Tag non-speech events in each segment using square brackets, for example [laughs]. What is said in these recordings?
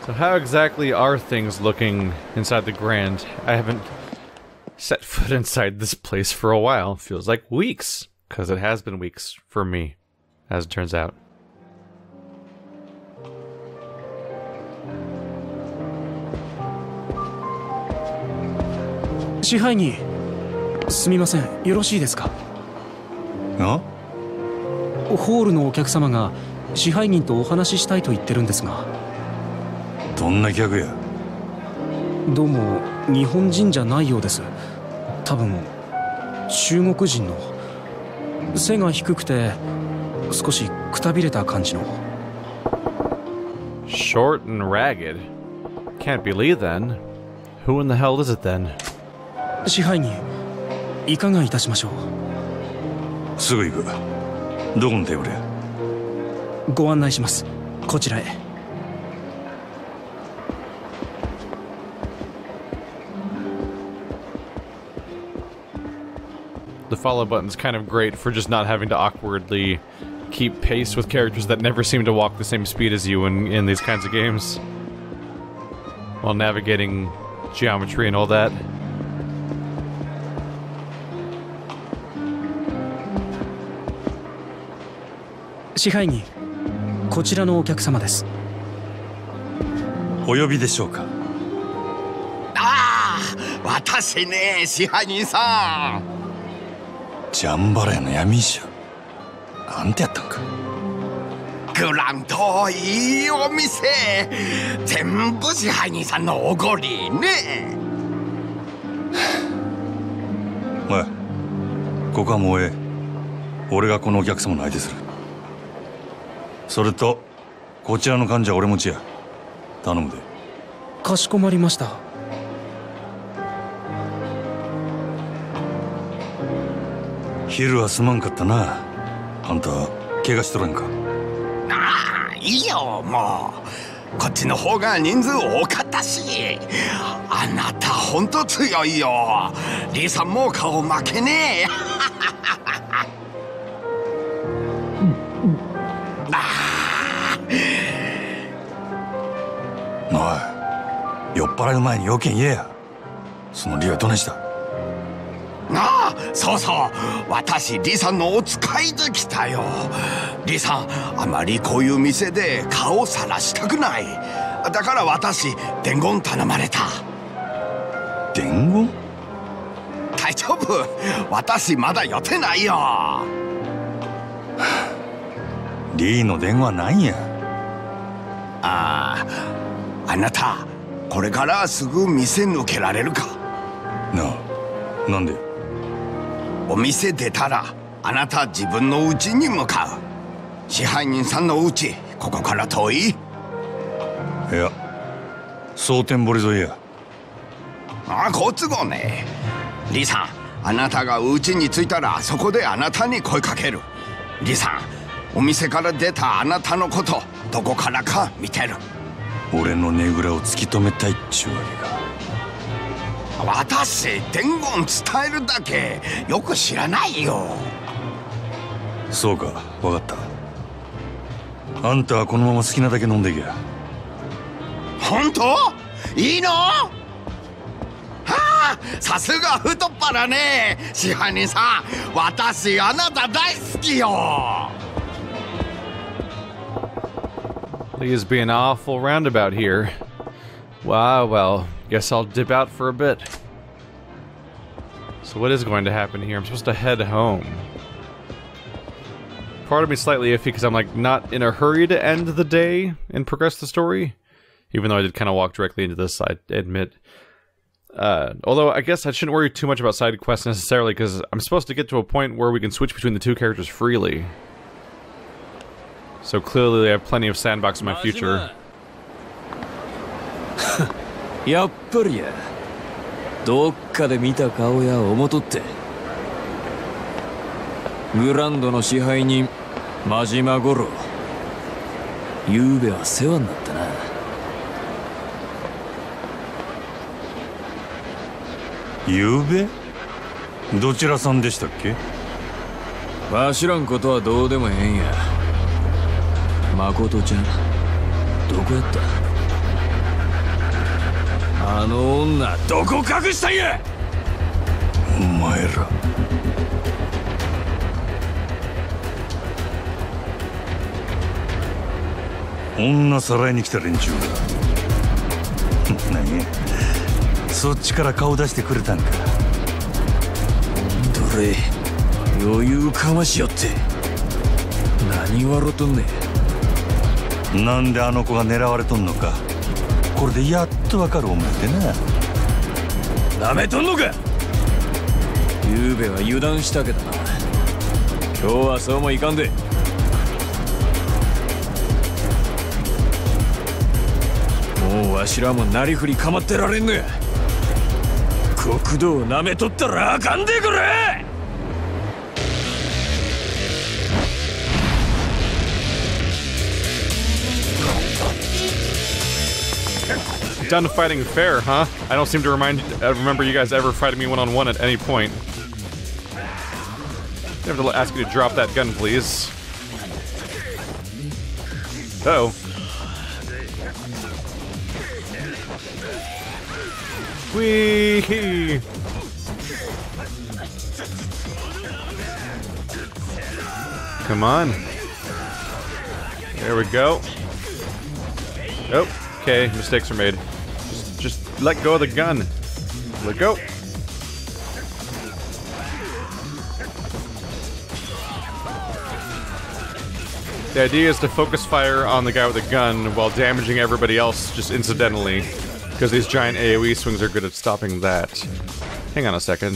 So how exactly are things looking inside the Grand? I haven't set foot inside this place for a while. Feels like weeks, because it has been weeks for me, as it turns out. 支配人すみませんよろしいですかあホールのお客様が支配人とお話ししたいと言ってるんですが どんな客や？どうも日本人じゃないようです。多分中国人の。背が低くて少しくたびれた感じの。Short and ragged. Can't be Lee then. Who in the hell is it then? 支配人いかがいたしましょう？すぐ行く。どこのテーブルや？ご案内します。こちらへ The follow button's kind of great for just not having to awkwardly keep pace with characters that never seem to walk the same speed as you in, in these kinds of games. While navigating geometry and all that. 支配人こちらのお客様ですお呼びでしょうかああ私ね支配人さん ジャンバラヤの闇医者あんたやったんか。グランドいいお店。全部支配人さんのおごりね。おい。ここはもうええ。俺がこのお客様の相手する。それとこちらの患者は俺持ちや。頼むで。かしこまりました昼はすまんかったな。あんた怪我しとらんか？ああいいよもう。こっちの方が人数多かったし。あなたほんと強いよ。リーさんも顔負けねえ。おい酔っ払う前に要件言えや。その理はどないした？そうそう。私リさんのお使いで来たよ。リさんあまりこういう店で顔さらしたくない。だから私伝言頼まれた。伝言？大丈夫。私まだ予定ないよ。リーの電話ないんや。あああなたこれからすぐ店抜けられるか？なあなんで？お店出たらあなた自分の家に向かう。支配人さんの家ここから遠い。いや蒼天堀沿いや。ああ好都合ね。リさんあなたが家に着いたらそこであなたに声かける。リさんお店から出たあなたのことどこからか見てる。俺のねぐらを突き止めたいっちゅうわけか私伝言伝えるだけよく知らないよそうか分かったあんたはこのまま好きなだけ飲んでいけ本当いいのはあさすが太っ腹ね支配人さん私あなた大好きよ Lee is being awful roundabout here. Wow, well, guess I'll dip out for a bit. So what is going to happen here? I'm supposed to head home. Part of me slightly iffy because I'm like not in a hurry to end the day and progress the story. Even though I did kind of walk directly into this, I admit. Uh, although I guess I shouldn't worry too much about side quests necessarily because I'm supposed to get to a point where we can switch between the two characters freely. So clearly I have plenty of sandbox in my future. [laughs] やっぱりや。どっかで見た顔や思とって。グランドの支配人真島五郎。ゆうべは世話になったな。ゆうべ？どちらさんでしたっけ？わしらんことはどうでもええんや。誠ちゃんどこやった？あの女どこ隠したんや？お前ら。女さらいに来た連中。が何？そっちから顔出してくれたんか。どれ？余裕かましよって。何笑うとんねん。なんであの子が狙われとんのか。これでやっとわかるお前でな。なめとんのか？ゆうべは油断したけどな。今日はそうもいかんで。もうわしらもなりふり構ってられんのや。国道をなめとったらあかんでこれ Done fighting fair, huh? I don't seem to remind uh, remember you guys ever fighting me one on one at any point. I have to ask you to drop that gun, please. Uh oh. Come on. There we go. Oh, okay, mistakes are made. Let go of the gun. Let go. The idea is to focus fire on the guy with the gun while damaging everybody else just incidentally. Because these giant AoE swings are good at stopping that. Hang on a second.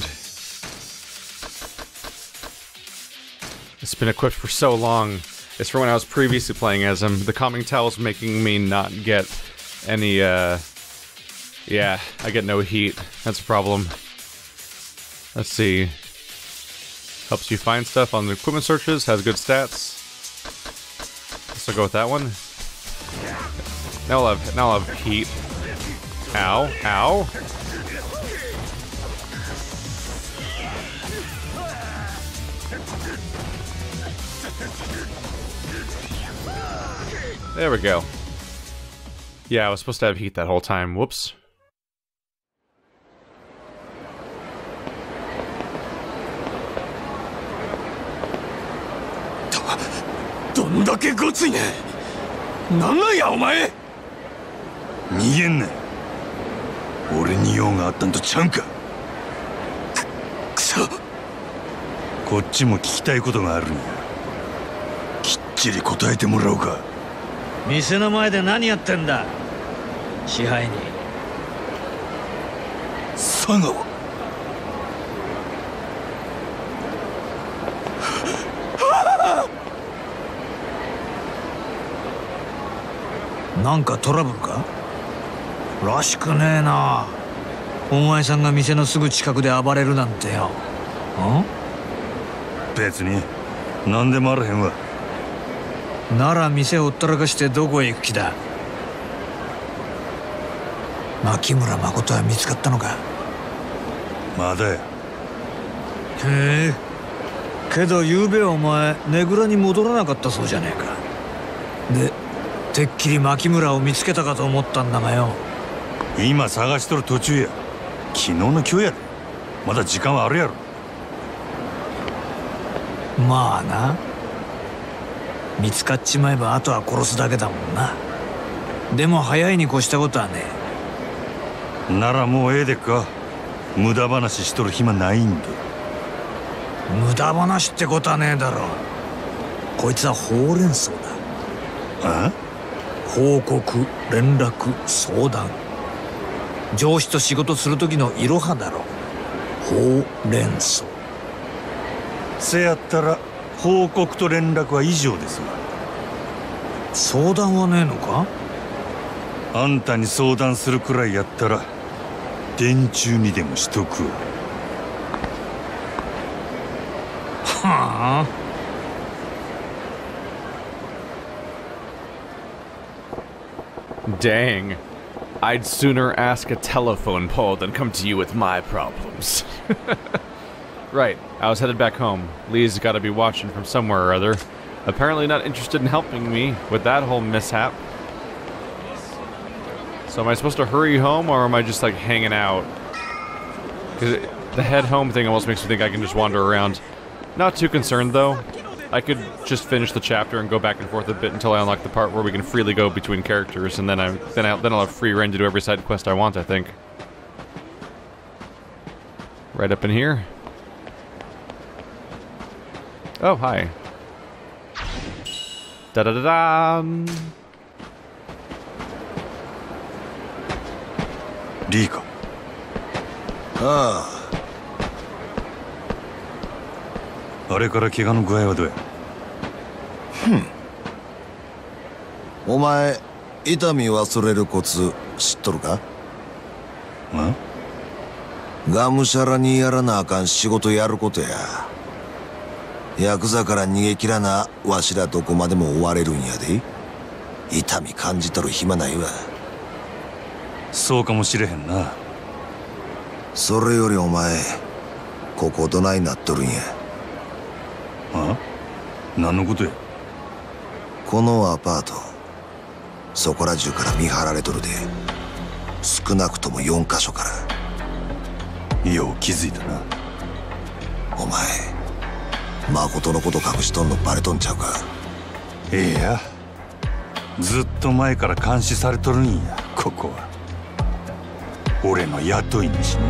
It's been equipped for so long. It's from when I was previously playing as him. The calming towel's making me not get any, uh... Yeah, I get no heat. That's a problem. Let's see. Helps you find stuff on the equipment searches, has good stats. I'll go with that one. Now I'll have, now I'll have heat. Ow, ow. There we go. Yeah, I was supposed to have heat that whole time. Whoops. んだけごつい。ねなんなんやお前。逃げんな俺に用があったんとちゃうんか。くそ。こっちも聞きたいことがあるんや。きっちり答えてもらおうか。店の前で何やってんだ。支配人。佐川なんかトラブルか？らしくねえな。お前さんが店のすぐ近くで暴れるなんてよ。ん？別に何でもあらへんわ。なら店ほったらかしてどこへ行く気だ？牧村誠は見つかったのか？まだや。へえ。けど昨べお前ねぐらに戻らなかったそうじゃねえか。でてっきり牧村を見つけたかと思ったんだがよ。今探しとる途中や。昨日の今日やでまだ時間はあるやろ。まあな。見つかっちまえばあとは殺すだけだもんな。でも早いに越したことはねならもうええでっか。無駄話しとる暇ないんで。無駄話ってことはねえだろ。こいつはほうれん草だ。あ？報告連絡相談。上司と仕事する時のいろはだろほう。れん草せやったら報告と連絡は以上ですわ相談はねえのか？あんたに相談するくらいやったら電柱にでもしとくわ。はあ Dang. I'd sooner ask a telephone pole than come to you with my problems. [laughs] right, I was headed back home. Lee's gotta be watching from somewhere or other. Apparently not interested in helping me with that whole mishap. So am I supposed to hurry home or am I just like hanging out? Because the head home thing almost makes me think I can just wander around. Not too concerned though. I could just finish the chapter and go back and forth a bit until I unlock the part where we can freely go between characters, and then I then I then I'll have free reign to do every side quest I want. I think. Right up in here. Oh hi. Da da da da. リーああれから怪我の具合はどうや？あお前痛み忘れるコツ知っとるか？んがむしゃらにやらなあかん仕事やることや。ヤクザから逃げ切らなわしらどこまでも追われるんやで。痛み感じとる暇ないわ。そうかもしれへんな。それよりお前ここどないなっとるんや？あ何のことや？このアパートそこら中から見張られとるで。少なくとも4カ所から。よう気づいたな。お前誠のこと隠しとんのバレとんちゃうか？ええや。ずっと前から監視されとるんやここは。俺の雇い主に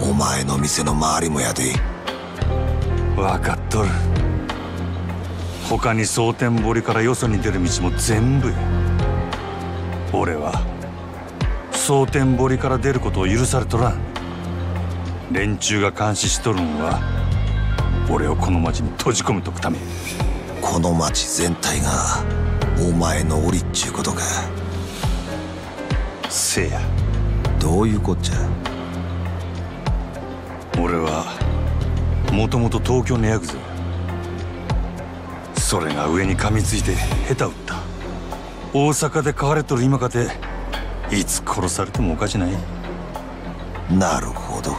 お前の店の周りもやで。な分かっとる。他に蒼天堀からよそに出る道も全部や。俺は蒼天堀から出ることを許されとらん。連中が監視しとるんは俺をこの町に閉じ込めとくためこの町全体がお前の檻っちゅうことか。せや。どういうこっちゃ？もともと東京のヤクザ。それが上に噛みついて下手打った。大阪で飼われとる今かていつ殺されてもおかしない。なるほど。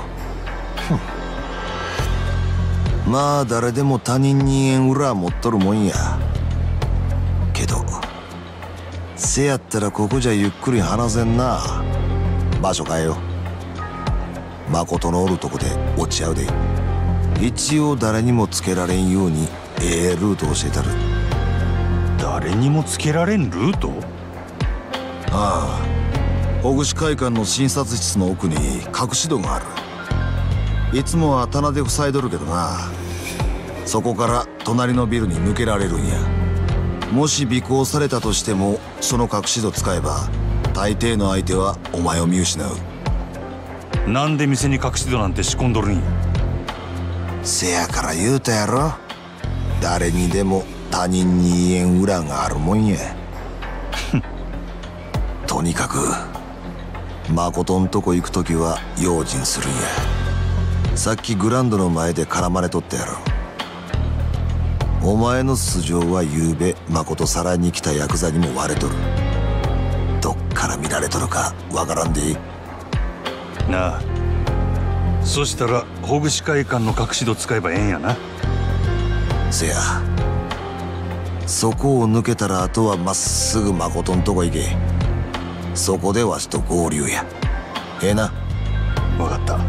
まあ誰でも他人に縁裏持っとるもんや。けどせやったらここじゃゆっくり話せんな。場所変えよう。誠のおるとこで落ち合うで。いい一応誰にもつけられんようにええルート教えたる。誰にもつけられんルート？ああ。小串会館の診察室の奥に隠し戸がある。いつもは棚で塞いどるけどな。そこから隣のビルに抜けられるんや。もし尾行されたとしてもその隠し戸使えば大抵の相手はお前を見失う。なんで店に隠し戸なんて仕込んどるんや？せやから言うたやろ。誰にでも他人に言えん裏があるもんや。[laughs] とにかく誠んとこ行く時は用心するんや。さっきグランドの前で絡まれとったやろ。お前の素性は昨べ誠さらに来たヤクザにも割れとる。どっから見られとるかわからんでなあそしたらほぐし会館の隠し戸使えばええんやな。せや。そこを抜けたらあとはまっすぐ誠んとこ行け。そこでわしと合流や。ええな。分かった。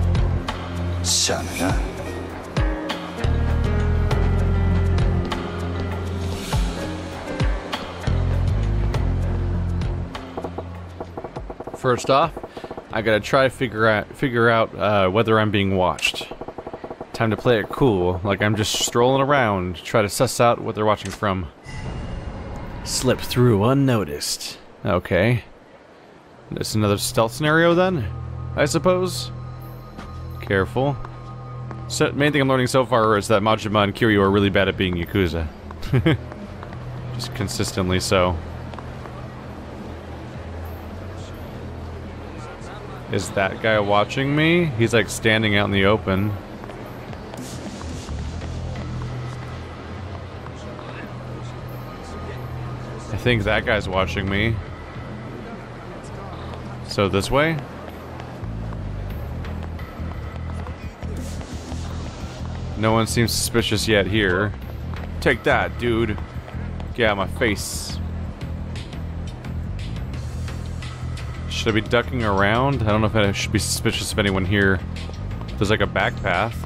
しゃあねえな。First off, I gotta try to figure out figure out uh, whether I'm being watched. Time to play it cool, like I'm just strolling around, try to suss out what they're watching from. Slip through unnoticed. Okay. This another stealth scenario then? I suppose? Careful. So, main thing I'm learning so far is that Majima and Kiryu are really bad at being Yakuza. [laughs] just consistently so. Is that guy watching me? He's like standing out in the open. I think that guy's watching me. So this way? No one seems suspicious yet here. Take that, dude. Get out of my face. Should I be ducking around? I don't know if I should be suspicious of anyone here. There's like a back path.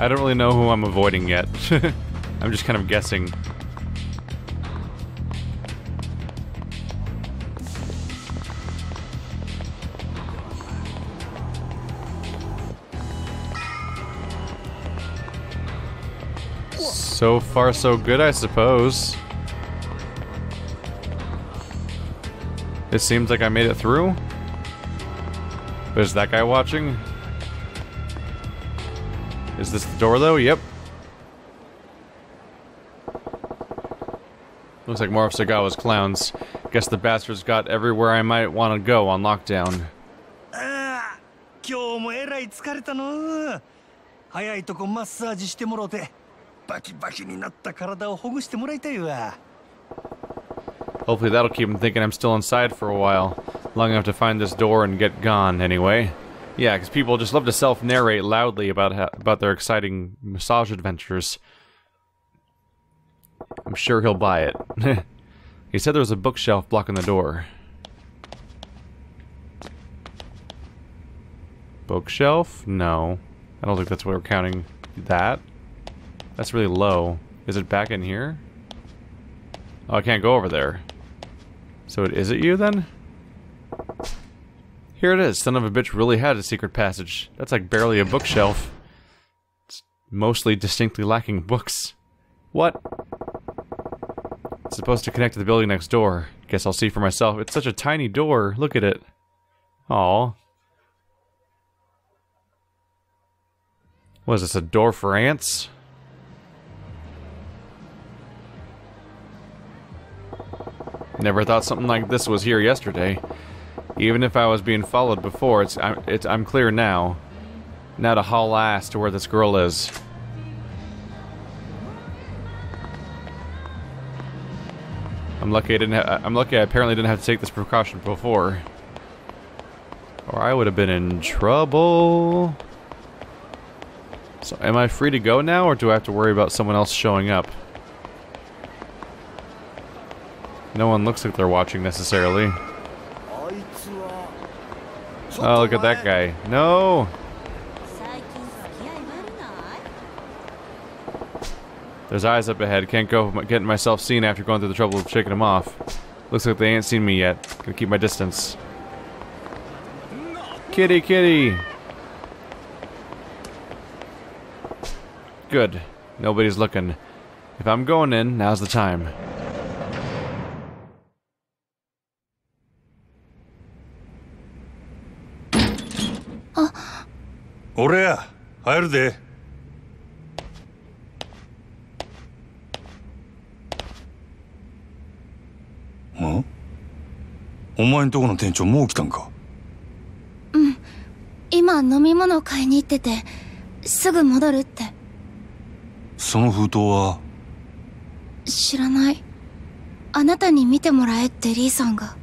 I don't really know who I'm avoiding yet. [laughs] I'm just kind of guessing. So far, so good, I suppose. It seems like I made it through. But is that guy watching? Is this the door, though? Yep. Looks like more of Sagawa's clowns. Guess the bastards got everywhere I might want to go on lockdown. ああ今日もえらい疲れたの早いとこマッサージしてもろてバキバキになった体をほぐしてもらいたいわ Hopefully that'll keep him thinking I'm still inside for a while. Long enough to find this door and get gone, anyway. Yeah, because people just love to self-narrate loudly about how, about their exciting massage adventures. I'm sure he'll buy it. [laughs] he said there was a bookshelf blocking the door. Bookshelf? No. I don't think that's what we're counting. That? That's really low. Is it back in here? Oh, I can't go over there. So it is it you then? Here it is. Son of a bitch really had a secret passage. That's like barely a bookshelf. It's mostly distinctly lacking books. What? It's supposed to connect to the building next door. Guess I'll see for myself. It's such a tiny door. Look at it. Aw. What is this, a door for ants? Never thought something like this was here yesterday. Even if I was being followed before, it's I'm, it's I'm clear now. Now to haul ass to where this girl is. I'm lucky I didn't. I'm lucky I apparently didn't have to take this precaution before, or I would have been in trouble. So, am I free to go now, or do I have to worry about someone else showing up? No one looks like they're watching necessarily. Oh, look at that guy. No! There's eyes up ahead. Can't go getting myself seen after going through the trouble of shaking them off. Looks like they ain't seen me yet. Gonna keep my distance. Kitty, kitty! Good. Nobody's looking. If I'm going in, now's the time. 俺や入るで。ん？お前んとこの店長もう来たんか？今飲み物買いに行っててすぐ戻るって。その封筒は？知らない。あなたに見てもらえってリーさんが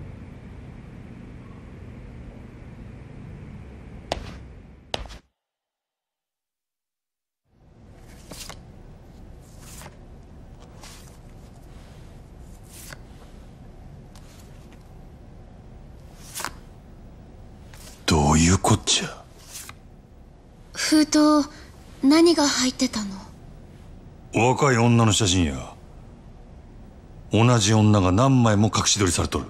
どういうこっちゃ封筒何が入ってたの？若い女の写真や。同じ女が何枚も隠し撮りされとる。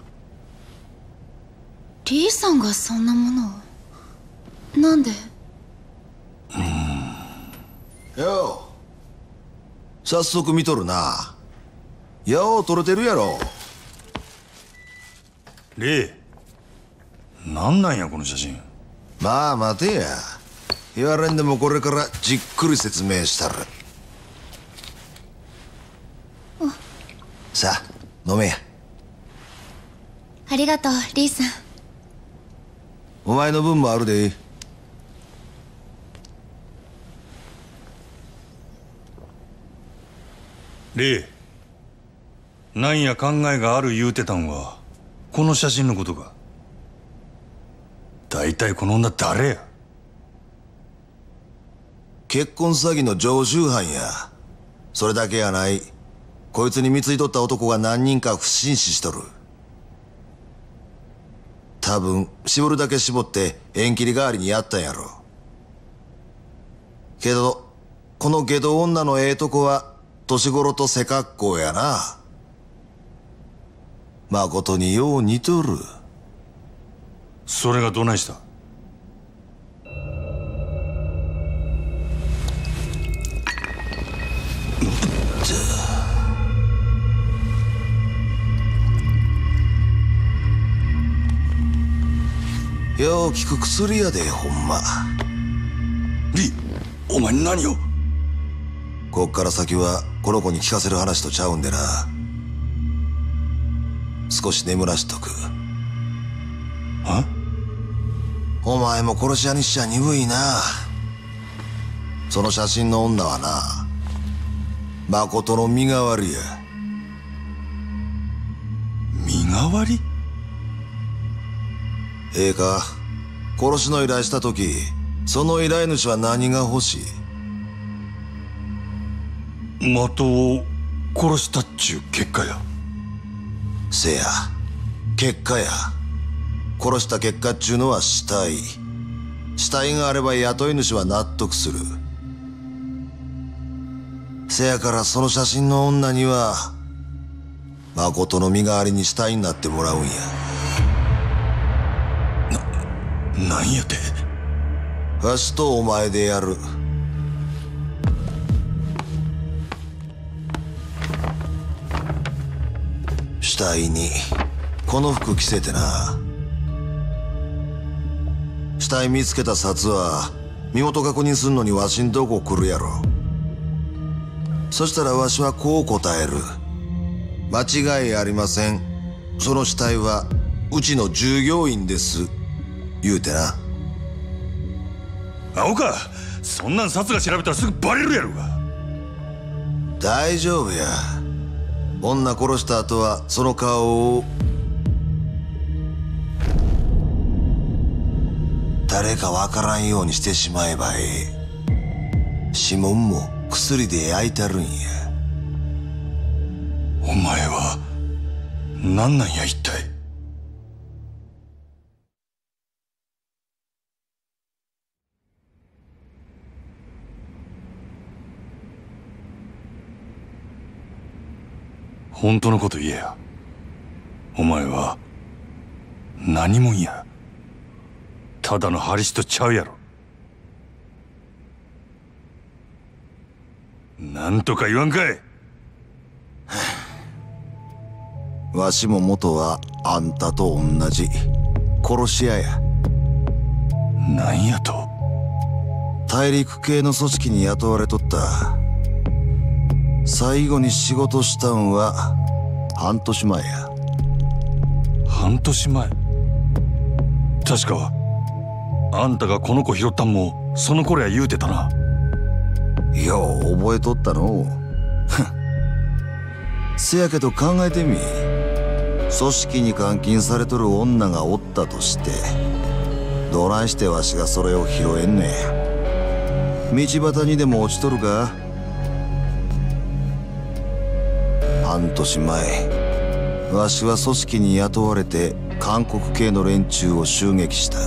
リーさんがそんなものを？なんで？よう。早速見とるな。よう撮れてるやろ。レイ。なんなんやこの写真。まあ待てや言われんでもこれからじっくり説明したるさあ飲めやありがとうリーさんお前の分もあるでレイなんや考えがある言うてたんはこの写真のことか大体この女誰や結婚詐欺の常習犯や。それだけやない。こいつに貢いとった男が何人か不審死しとる。多分絞るだけ絞って縁切り代わりにやったんやろ。けどこの下道女のええとこは年頃と背格好やな。誠によう似とる。それがどないした？よう効く薬やでほんま。リお前何を？こっから先はこの子に聞かせる話とちゃうんでな。少し眠らしとく。はお前も殺し屋にしちゃ鈍いな。その写真の女はな誠の身代わりや。身代わり？ええか。殺しの依頼した時その依頼主は何が欲しい？的を殺したっちゅう結果や。せや。結果や。殺した結果っちゅうのは死体。死体があれば雇い主は納得する。せやからその写真の女には誠の身代わりに死体になってもらうんやなんやて？わしとお前でやる。死体に。この服着せてな。死体見つけた札は身元確認すんのにわしんとこ来るやろ。そしたらわしはこう答える。間違いありません。その死体はうちの従業員です。言うてな。青かそんなん札が調べたらすぐバレるやろが。大丈夫や。女殺した後はその顔を誰かわからんようにしてしまえばええ。指紋も薬で焼いたるんや。お前は何なんや一体本当のこと言えや。お前は何もん。やただのハリスとちゃうやろ。なんとか言わんかい。わしも元はあんたと同じ。殺し屋や。なんやと。大陸系の組織に雇われとった最後に仕事したんは半年前や。半年前？確かあんたがこの子拾ったんもその頃や言うてたな。よう覚えとったの。せやけど考えてみ。組織に監禁されとる女がおったとしてどないしてわしがそれを拾えんねん道端にでも落ちとるか？半年前わしは組織に雇われて韓国系の連中を襲撃した。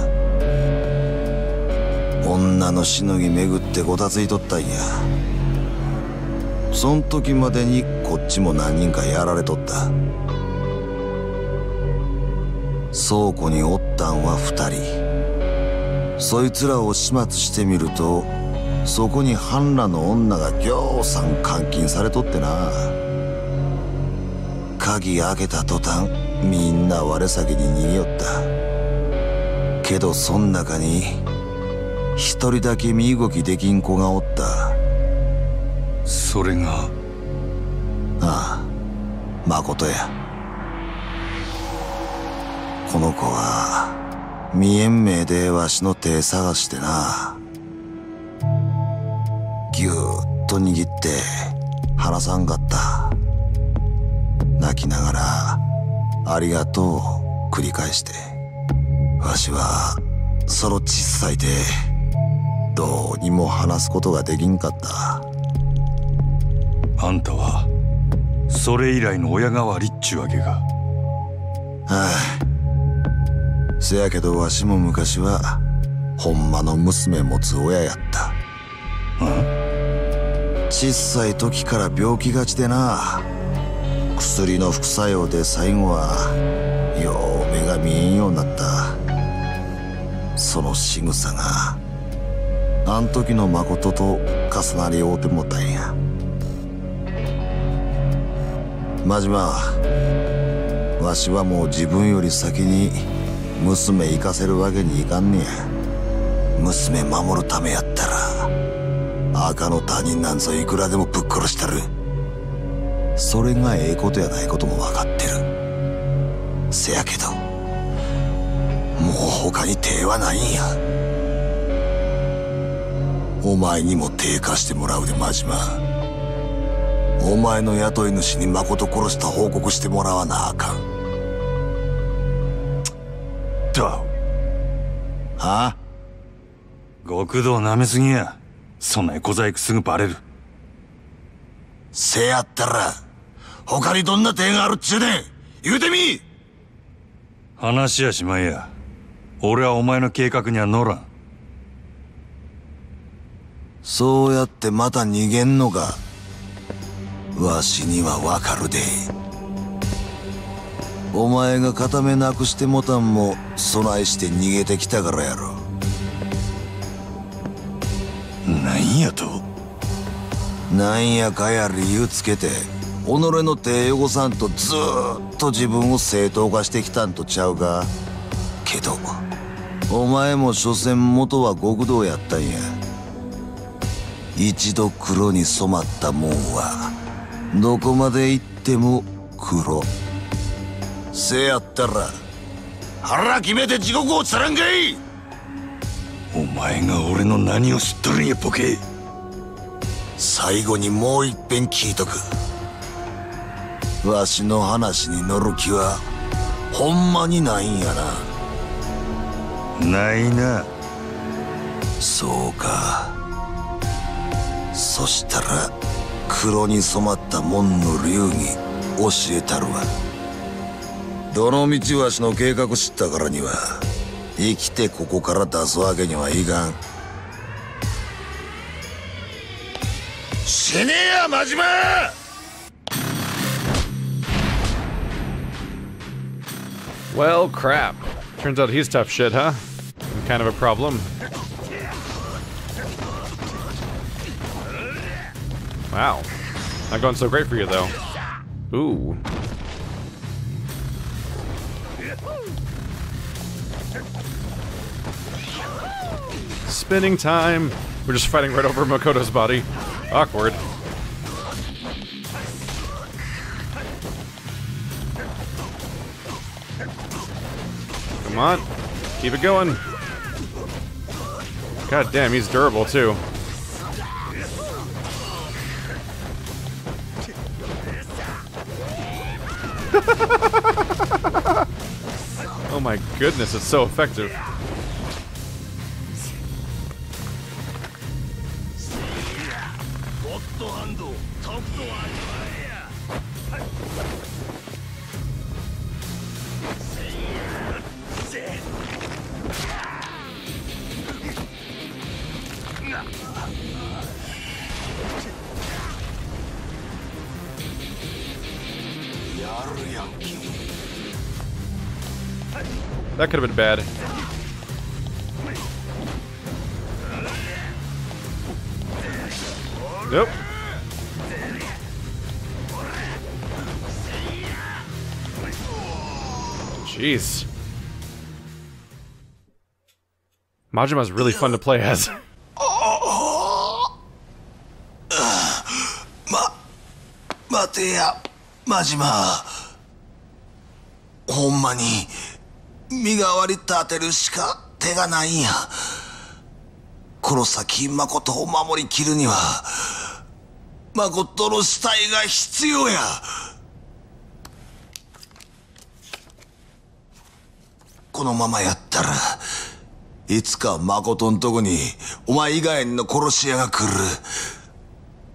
女のしのぎ巡ってごたついとったんや。そん時までにこっちも何人かやられとった。倉庫におったんは二人。そいつらを始末してみるとそこに半裸の女がぎょうさん監禁されとってな。鍵開けた途端みんな我先に逃げよった。けどそん中に一人だけ身動きできん子がおった。それが？ああ誠や。この子は未延命でわしの手探してな。ぎゅーっと握って離さんかった泣きながら「ありがとう」繰り返してわしはその小さい手どうにも話すことができんかった。あんたはそれ以来の親代わりっちゅうわけがああ。せやけどわしも昔はほんまの娘持つ親やった。小さい時から病気がちでな薬の副作用で最後はよう目が見えんようになった。その仕草があん時の誠と重なり合うてもたんや。真島わしはもう自分より先に娘行かせるわけにいかんねや。娘守るためやったら赤の他人なんぞいくらでもぶっ殺したる。それがええことやないことも分かってる。せやけどもう他に手はないんや。お前にも手貸してもらうで真島。お前の雇い主に誠殺した報告してもらわなあかん。とはあ？極道舐めすぎや。そんな小細工すぐバレる。せやったら他にどんな手があるっちゅうねん。言うてみ。話やしまいや。俺はお前の計画には乗らん。そうやってまた逃げんのかわしにはわかるで。お前が片目なくしてもたんも備えして逃げてきたからやろ。なんやと。なんやかや理由つけて己の手汚さんとずーっと自分を正当化してきたんとちゃうか？けどお前も所詮元は極道やったんや。一度黒に染まったもんはどこまで行っても黒。せやったら腹決めて地獄をつらんかいお前が俺の何を知っとるんやボケ。最後にもう一遍聞いとくわしの話に乗る気はほんまにないんやな。ないな。そうか。そしたら黒に染まった門の流儀教えたるわ。どの道わしの計画知ったからには生きてここから出すわけにはいかん。死ねえや真島 Well, crap. Turns out he's tough shit, huh? And kind of a problem. Wow. Not going so great for you, though. Ooh. Spinning time. We're just fighting right over Makoto's body. Awkward. Come on. Keep it going. God damn, he's durable too. [laughs] oh my goodness, it's so effective. That could have been bad. Nope. Jeez. Majima's really fun to play as. oh, [laughs] Ma Matea Majima. ほんまに身代わり立てるしか手がないんや。この先誠を守りきるには誠の死体が必要や。このままやったらいつか誠んとこにお前以外の殺し屋が来る。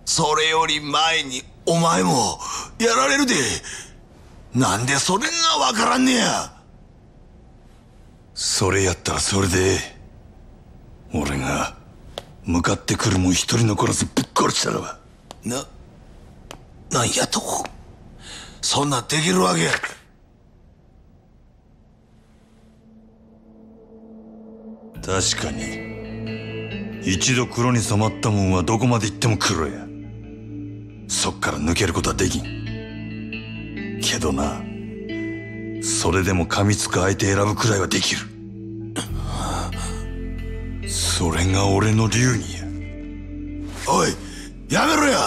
それより前にお前もやられるで。なんでそれがわからんねや。それやったらそれで俺が向かってくるもん一人残らずぶっ殺したらば。ななんやと。そんなできるわけ。や確かに一度黒に染まったもんはどこまで行っても黒や。そっから抜けることはできん。けどなそれでも噛みつく相手選ぶくらいはできる。それが俺の流儀や。おいやめろや！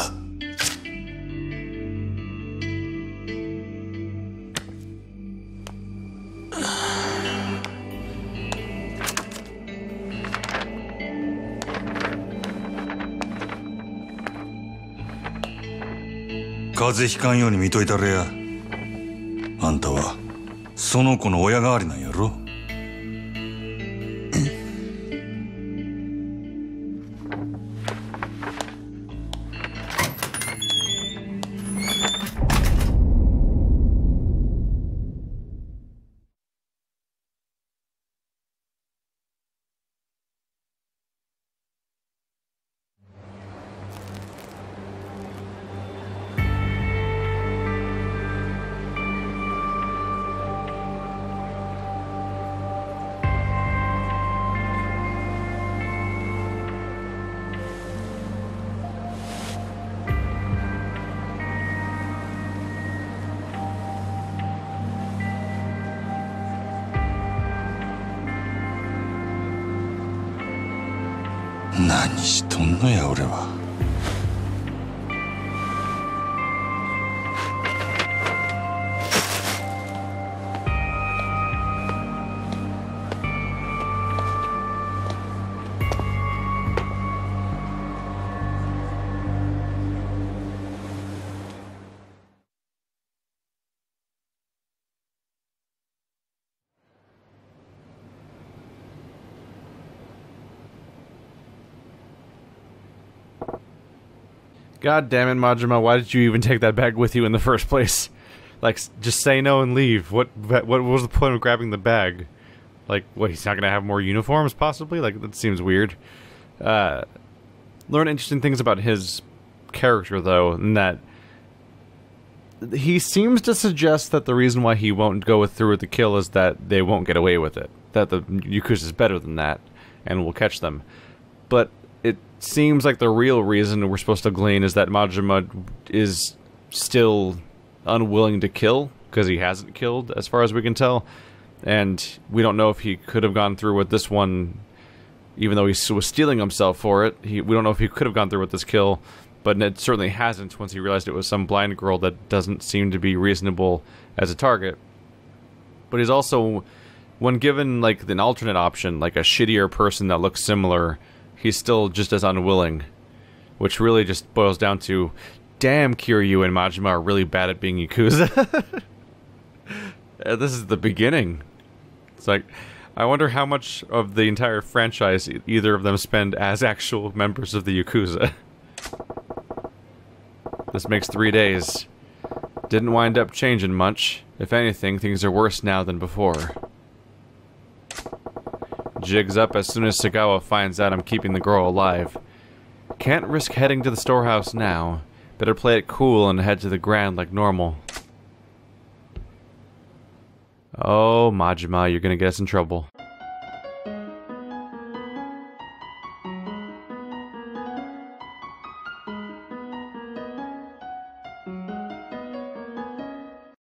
風邪ひかんように見といたれや。あんたはその子の親代わりなんやろ？God damn it, Majima! Why did you even take that bag with you in the first place? Like, just say no and leave. What what was the point of grabbing the bag? Like, what? He's not gonna have more uniforms, possibly? Like, that seems weird. Uh, learn interesting things about his character, though, in that he seems to suggest that the reason why he won't go through with the kill is that they won't get away with it. That the Yakuza is better than that, and will catch them. But seems like the real reason we're supposed to glean is that Majima is still unwilling to kill because he hasn't killed, as far as we can tell. And we don't know if he could have gone through with this one, even though he was stealing himself for it. He, we don't know if he could have gone through with this kill, but it certainly hasn't once he realized it was some blind girl that doesn't seem to be reasonable as a target. But he's also, when given like an alternate option, like a shittier person that looks similar, he's still just as unwilling. Which really just boils down to, damn, Kiryu and Majima are really bad at being Yakuza. [laughs] This is the beginning. It's like, I wonder how much of the entire franchise either of them spend as actual members of the Yakuza. this makes three days. Didn't wind up changing much. If anything, things are worse now than before. Jigs up as soon as Sagawa finds out I'm keeping the girl alive. Can't risk heading to the storehouse now. Better play it cool and head to the ground like normal. Oh, Majima, you're gonna get us in trouble.